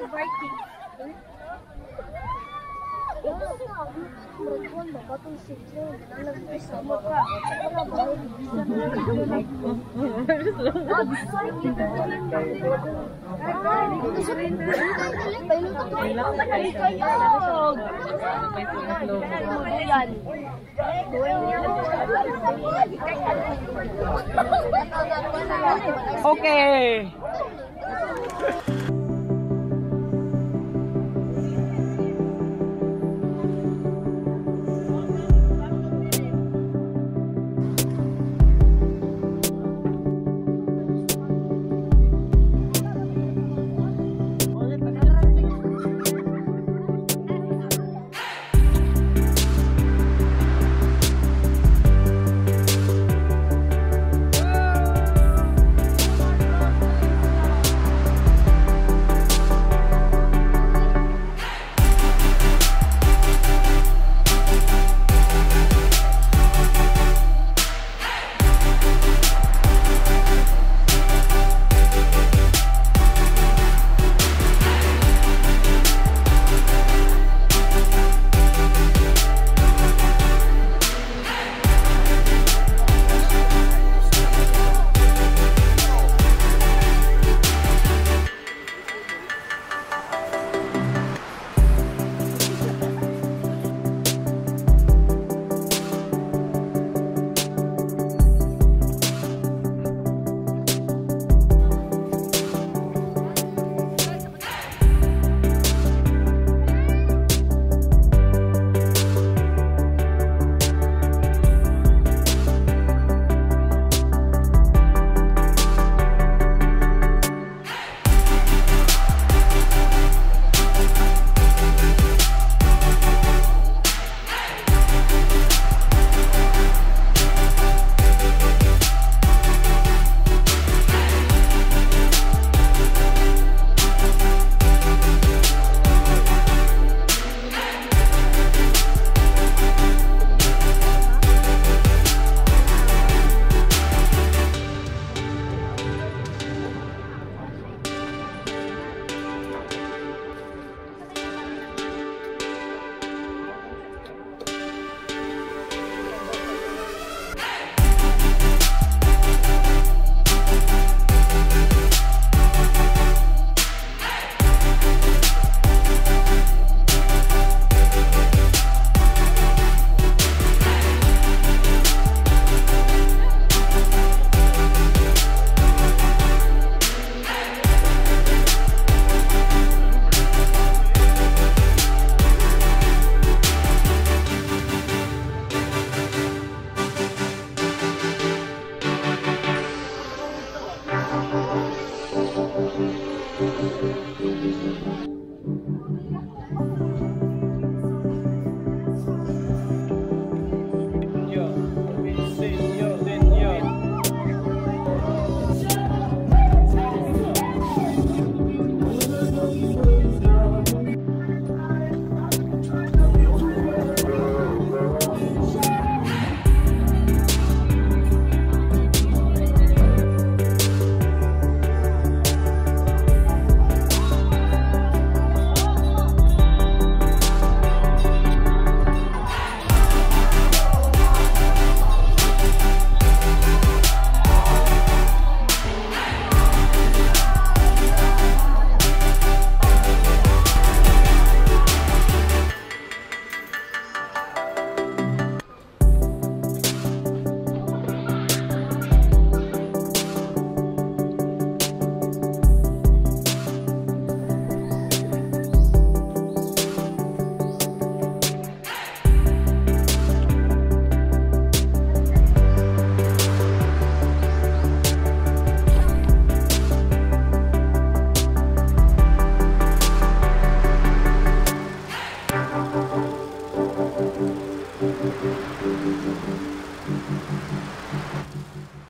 nag-barking. Okay.